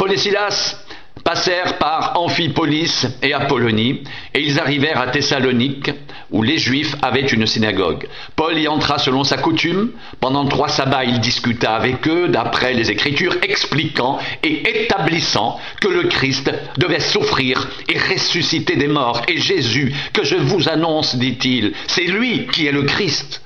Paul et Silas passèrent par Amphipolis et Apollonie, et ils arrivèrent à Thessalonique, où les Juifs avaient une synagogue. Paul y entra selon sa coutume. Pendant trois sabbats, il discuta avec eux d'après les Écritures, expliquant et établissant que le Christ devait souffrir et ressusciter des morts. Et Jésus, que je vous annonce, dit-il, c'est lui qui est le Christ.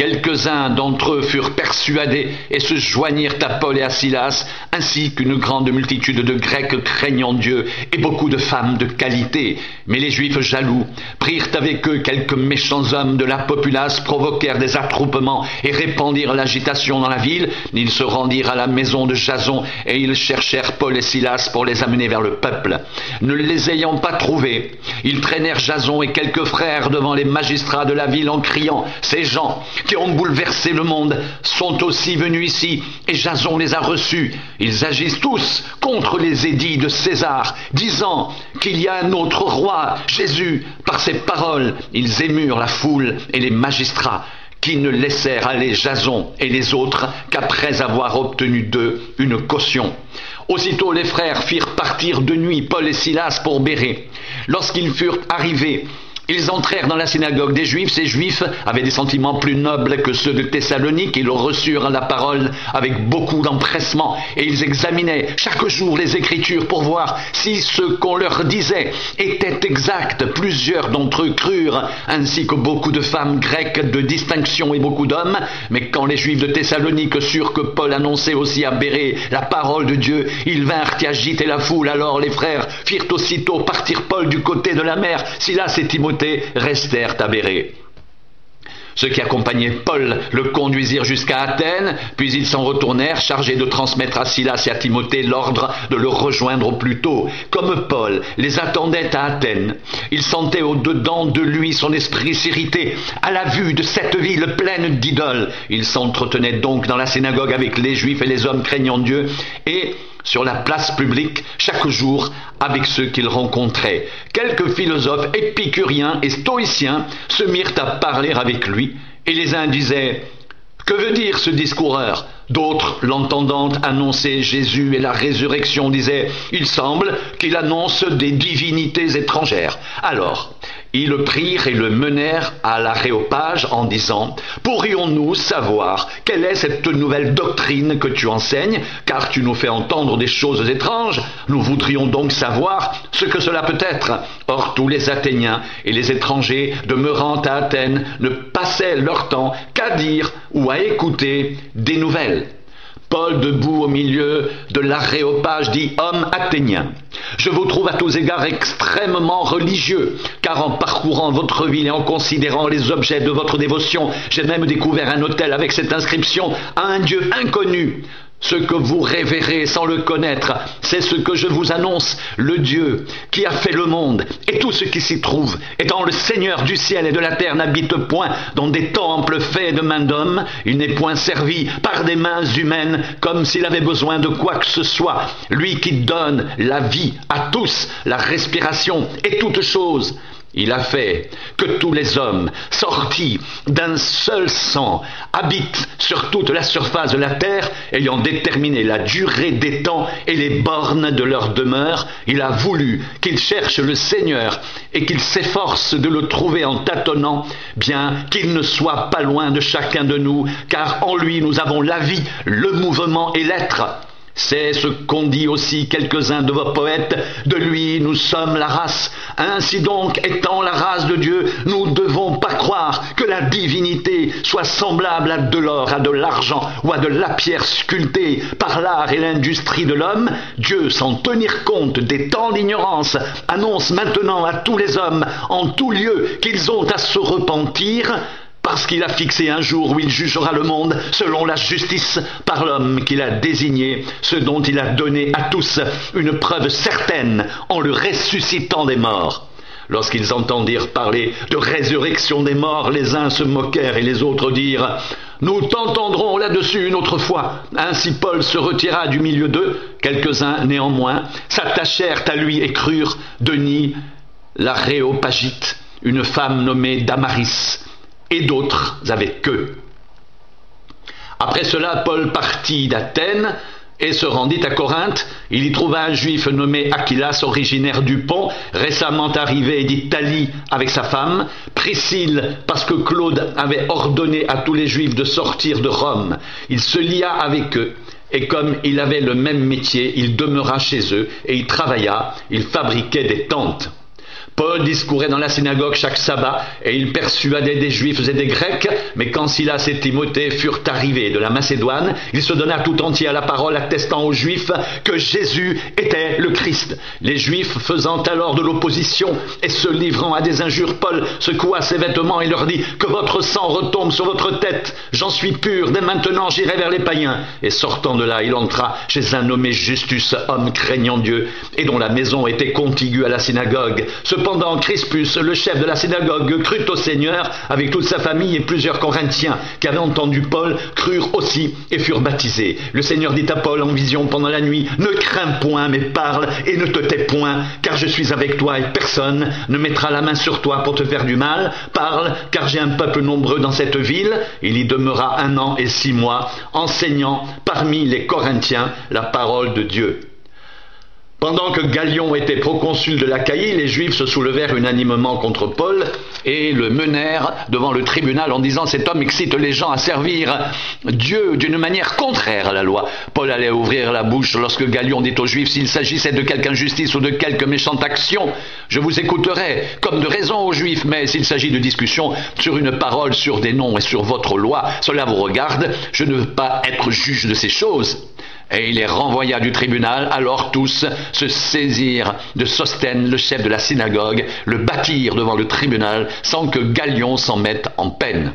Quelques-uns d'entre eux furent persuadés et se joignirent à Paul et à Silas, ainsi qu'une grande multitude de Grecs craignant Dieu et beaucoup de femmes de qualité. Mais les Juifs jaloux prirent avec eux quelques méchants hommes de la populace, provoquèrent des attroupements et répandirent l'agitation dans la ville. Ils se rendirent à la maison de Jason et ils cherchèrent Paul et Silas pour les amener vers le peuple. Ne les ayant pas trouvés, ils traînèrent Jason et quelques frères devant les magistrats de la ville en criant Ces gens qui ont bouleversé le monde sont aussi venus ici, et Jason les a reçus. Ils agissent tous contre les édits de César, disant qu'il y a un autre roi, Jésus. Par ces paroles, ils émurent la foule et les magistrats qui ne laissèrent aller Jason et les autres qu'après avoir obtenu d'eux une caution. Aussitôt les frères firent partir de nuit Paul et Silas pour Béré. Lorsqu'ils furent arrivés, ils entrèrent dans la synagogue des Juifs. Ces Juifs avaient des sentiments plus nobles que ceux de Thessalonique. Ils reçurent la parole avec beaucoup d'empressement et ils examinaient chaque jour les Écritures pour voir si ce qu'on leur disait était exact. Plusieurs d'entre eux crurent, ainsi que beaucoup de femmes grecques de distinction et beaucoup d'hommes. Mais quand les Juifs de Thessalonique surent que Paul annonçait aussi à Béré la parole de Dieu, ils vinrent y agiter la foule. Alors les frères firent aussitôt partir Paul du côté de la mer. Silas et Timothée restèrent à Ceux qui accompagnaient Paul le conduisirent jusqu'à Athènes, puis ils s'en retournèrent chargés de transmettre à Silas et à Timothée l'ordre de le rejoindre au plus tôt. Comme Paul les attendait à Athènes, il sentait au-dedans de lui son esprit s'irriter à la vue de cette ville pleine d'idoles. Il s'entretenait donc dans la synagogue avec les Juifs et les hommes craignant Dieu, et sur la place publique chaque jour avec ceux qu'il rencontrait. Quelques philosophes épicuriens et stoïciens se mirent à parler avec lui, et les uns disaient Que veut dire ce discoureur? D'autres, l'entendant annoncer Jésus et la résurrection, disaient Il semble qu'il annonce des divinités étrangères. Alors, ils le prirent et le menèrent à l'aréopage en disant Pourrions-nous savoir quelle est cette nouvelle doctrine que tu enseignes, car tu nous fais entendre des choses étranges Nous voudrions donc savoir ce que cela peut être. Or, tous les Athéniens et les étrangers demeurant à Athènes ne passaient leur temps qu'à dire ou à écouter des nouvelles. Paul, debout au milieu de l'aréopage, dit Homme athénien, je vous trouve à tous égards extrêmement religieux, car en parcourant votre ville et en considérant les objets de votre dévotion, j'ai même découvert un hôtel avec cette inscription à un Dieu inconnu. Ce que vous révérez sans le connaître, c'est ce que je vous annonce, le Dieu qui a fait le monde et tout ce qui s'y trouve, étant le Seigneur du ciel et de la terre, n'habite point dans des temples faits de mains d'hommes, il n'est point servi par des mains humaines comme s'il avait besoin de quoi que ce soit, lui qui donne la vie à tous, la respiration et toutes choses. Il a fait que tous les hommes, sortis d'un seul sang, habitent sur toute la surface de la terre, ayant déterminé la durée des temps et les bornes de leur demeure. Il a voulu qu'ils cherchent le Seigneur et qu'ils s'efforcent de le trouver en tâtonnant, bien qu'il ne soit pas loin de chacun de nous, car en lui nous avons la vie, le mouvement et l'être. C'est ce qu'ont dit aussi quelques-uns de vos poètes, de lui nous sommes la race. Ainsi donc, étant la race de Dieu, nous ne devons pas croire que la divinité soit semblable à de l'or, à de l'argent ou à de la pierre sculptée par l'art et l'industrie de l'homme. Dieu, sans tenir compte des temps d'ignorance, annonce maintenant à tous les hommes, en tout lieu, qu'ils ont à se repentir, parce qu'il a fixé un jour où il jugera le monde selon la justice par l'homme qu'il a désigné, ce dont il a donné à tous une preuve certaine en le ressuscitant des morts. Lorsqu'ils entendirent parler de résurrection des morts, les uns se moquèrent et les autres dirent Nous t'entendrons là-dessus une autre fois. Ainsi Paul se retira du milieu d'eux. Quelques-uns, néanmoins, s'attachèrent à lui et crurent Denis, réopagite, une femme nommée Damaris, et d'autres avec eux. Après cela, Paul partit d'Athènes et se rendit à Corinthe. Il y trouva un juif nommé Aquilas, originaire du Pont, récemment arrivé d'Italie avec sa femme, Priscille, parce que Claude avait ordonné à tous les juifs de sortir de Rome. Il se lia avec eux. Et comme il avait le même métier, il demeura chez eux et il travailla, il fabriquait des tentes. Paul discourait dans la synagogue chaque sabbat, et il persuadait des Juifs et des Grecs, mais quand Silas et Timothée furent arrivés de la Macédoine, il se donna tout entier à la parole, attestant aux Juifs que Jésus était le Christ. Les Juifs faisant alors de l'opposition et se livrant à des injures, Paul secoua ses vêtements et leur dit Que votre sang retombe sur votre tête, j'en suis pur, dès maintenant j'irai vers les païens. Et sortant de là, il entra chez un nommé Justus, homme craignant Dieu, et dont la maison était contiguë à la synagogue. Crispus, le chef de la synagogue, crut au Seigneur avec toute sa famille et plusieurs Corinthiens qui avaient entendu Paul crurent aussi et furent baptisés. Le Seigneur dit à Paul en vision pendant la nuit, Ne crains point, mais parle et ne te tais point, car je suis avec toi et personne ne mettra la main sur toi pour te faire du mal. Parle, car j'ai un peuple nombreux dans cette ville. Il y demeura un an et six mois, enseignant parmi les Corinthiens la parole de Dieu. Pendant que Galion était proconsul de l'Achaïe, les Juifs se soulevèrent unanimement contre Paul et le menèrent devant le tribunal en disant cet homme excite les gens à servir Dieu d'une manière contraire à la loi. Paul allait ouvrir la bouche lorsque Galion dit aux Juifs s'il s'agissait de quelque injustice ou de quelque méchante action, je vous écouterai comme de raison aux Juifs, mais s'il s'agit de discussion sur une parole, sur des noms et sur votre loi, cela vous regarde, je ne veux pas être juge de ces choses et il les renvoya du tribunal. Alors tous se saisirent de Sosthène, le chef de la synagogue, le battirent devant le tribunal sans que Galion s'en mette en peine.